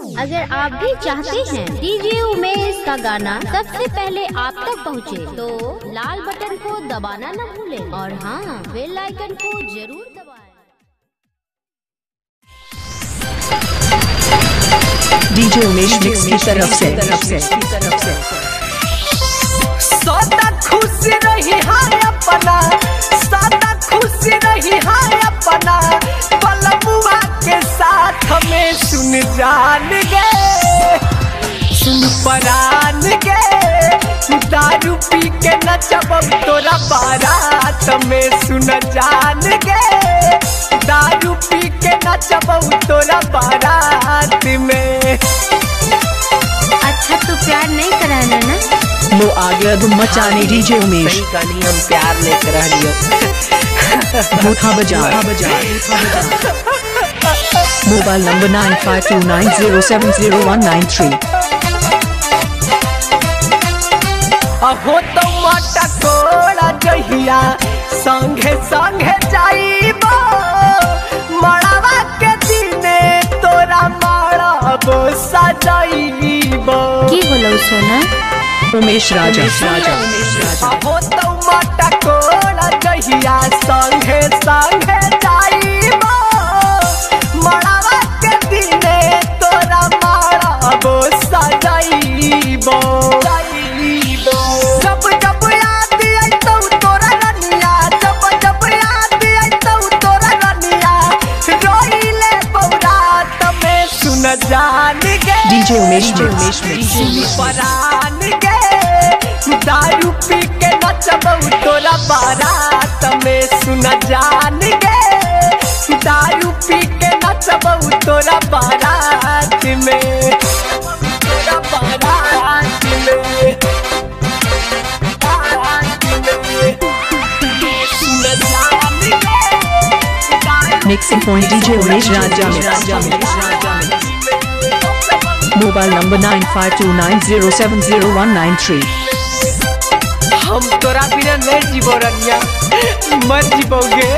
अगर आप भी चाहते हैं डीजे उमेश का गाना सबसे पहले आप तक पहुँचे, तो लाल बटन को दबाना न भूलें। और हाँ बेल आइकन को ज़रूर दबाएँ। डीजे उमेश मिक्स की तरफ़ से। तरफ़ से तरफ़ से सदा खुश रही हाय अपना सदा खुश रही हाय अपना। सुन जान गे। सुन परान गे। दारू पी के नचब तोरा बारात में सुन जान गे। दारू पी के नचब तोरा बारात में। अच्छा तू प्यार नहीं कराना ना? लो आ गया धुम मचाने डीजे उमेश। सही कहानी हम प्यार नहीं कर रही बूथा बाज़ार mobile number nine five two nine zero seven zero one nine three अहो तो मटा कोड़ा जहिया संगे संगे जाइबो। मड़वा के दिने तोरा मड़बो सजाइबो की बोलो सोना? उमेश राजा। उमेश राजा। अहो तो मटा कोड़ा जहिया संगे संगे सुन जान गे डीजे उमेश उमेश परान दारू पी के नचबौ तोरा बारात में सुन जान mixing point DJ Umesh Raja mobile number nine five two nine zero seven zero one nine three हम तोरा बिना नहीं जीवो रनिया मत जीवोगे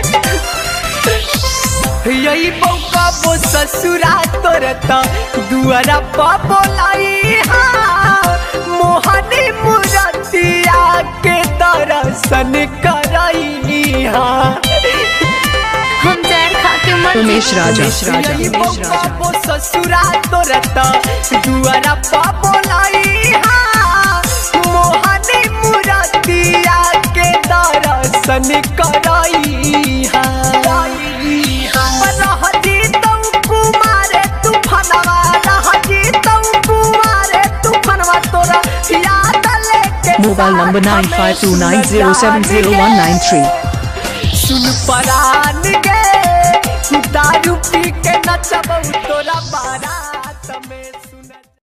यही बौका वो ससुरा तोर त दुआरा पा बोलाई हाँ मोहनी मुरतिया के दर्शन कराई। हाँ। उमेश राजा। ससुरा तोर त दुआरा पा बोलाई हाँ। मोहनी मुरतिया के दर्शन कराई हाँ। रहजी तौ कुमारे तूफानवा रहजी तौ कुमारे तूफानवा तोरा। याद लेके mobile number nine five two nine zero seven zero one nine three. सुन परान